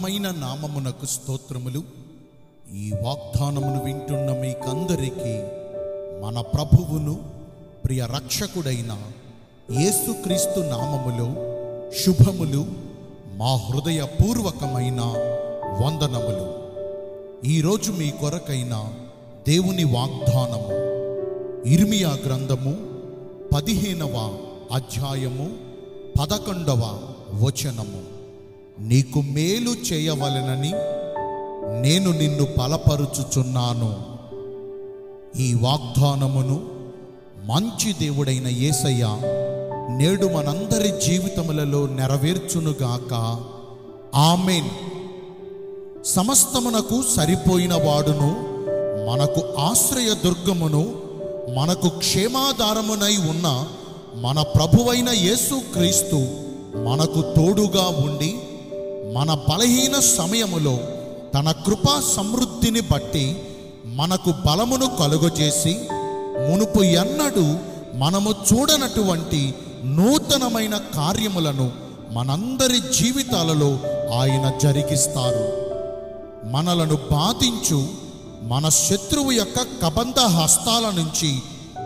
ఘనమైన నామమునకు స్తోత్రములు. ఈ వాగ్దానమును వింటున్న మీకందరికీ మన ప్రభువును ప్రియ రక్షకుడైన యేసుక్రీస్తు నామములో శుభములు మా హృదయపూర్వకమైన వందనములు. ఈరోజు మీ కొరకైన దేవుని వాగ్దానము ఇర్మియా గ్రంథము పదిహేనవ అధ్యాయము పదకొండవ వచనము. నీకు మేలు చేయవలెనని నేను నిన్ను బలపరుచుచున్నాను. ఈ వాగ్దానమును మంచి దేవుడైన యేసయ్య నేడు మనందరి జీవితములలో నెరవేర్చునుగాక. ఆమెన్. సమస్తమునకు సరిపోయిన వాడును మనకు ఆశ్రయ దుర్గమును మనకు క్షేమాధారమునై ఉన్న మన ప్రభువైన యేసుక్రీస్తు మనకు తోడుగా ఉండి మన బలహీన సమయములో తన కృపా సమృద్ధిని బట్టి మనకు బలమును కలుగజేసి మునుపు ఎన్నడూ మనము చూడనటువంటి నూతనమైన కార్యములను మనందరి జీవితాలలో ఆయన జరిగిస్తారు. మనలను బాధించు మన శత్రువు యొక్క కబంధ హస్తాల నుంచి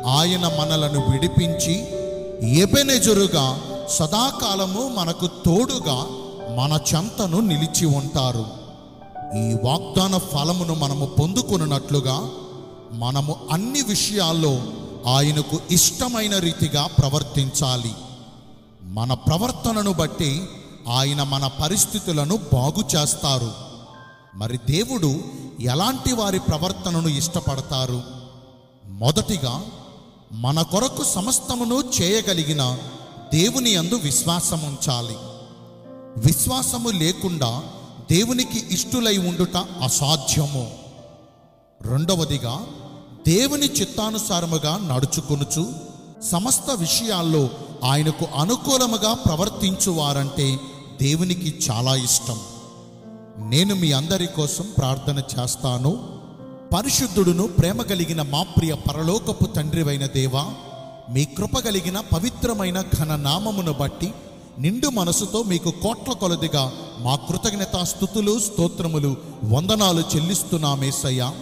ఆయన మనలను విడిపించి ఎబెనెజురుగా సదాకాలము మనకు తోడుగా మన చెంతను నిలిచి ఉంటారు. ఈ వాగ్దాన ఫలమును మనము పొందుకున్నట్లుగా మనము అన్ని విషయాల్లో ఆయనకు ఇష్టమైన రీతిగా ప్రవర్తించాలి. మన ప్రవర్తనను బట్టి ఆయన మన పరిస్థితులను బాగు చేస్తారు. మరి దేవుడు ఎలాంటి వారి ప్రవర్తనను ఇష్టపడతారు? మొదటిగా మన కొరకు సమస్తమును చేయగలిగిన దేవుని అందు విశ్వాసం ఉంచాలి విశ్వాసము లేకుండా దేవునికి ఇష్టులై ఉండుట అసాధ్యము. రెండవదిగా దేవుని చిత్తానుసారముగా నడుచుకొనుచు సమస్త విషయాల్లో ఆయనకు అనుకూలముగా ప్రవర్తించువారంటే దేవునికి చాలా ఇష్టం. నేను మీ అందరి కోసం ప్రార్థన చేస్తాను. పరిశుద్ధుడును ప్రేమ కలిగిన మా ప్రియ పరలోకపు తండ్రివైన దేవా మీ కృప కలిగిన పవిత్రమైన ఘన నామమును బట్టి నిండు మనసుతో మీకు కోట్ల కొలదిగా మా కృతజ్ఞత స్థుతులు స్తోత్రములు వందనాలు చెల్లిస్తున్నామేసయ్యా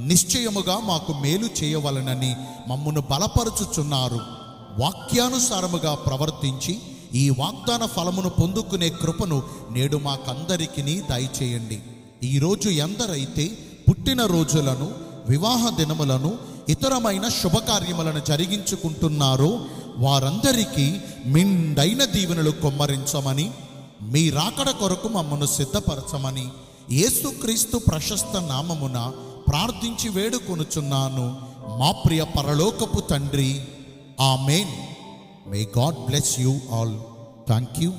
నిశ్చయముగా మాకు మేలు చేయవలనని మమ్మను బలపరుచుచున్నారు. వాక్యానుసారముగా ప్రవర్తించి ఈ వాగ్దాన ఫలమును పొందుకునే కృపను నేడు మాకందరికీ దయచేయండి. ఈరోజు ఎందరైతే పుట్టిన రోజులను వివాహ దినములను ఇతరమైన శుభకార్యములను జరిగించుకుంటున్నారో వారందరికీ మిండైన దీవెనలు కొమ్మరించమని మీ రాకడ కొరకు మమ్మను సిద్ధపరచమని యేసుక్రీస్తు ప్రశస్త నామమున ప్రార్థించి వేడుకొనుచున్నాను. మా ప్రియ పరలోకపు తండ్రి amen. May God bless you all thank you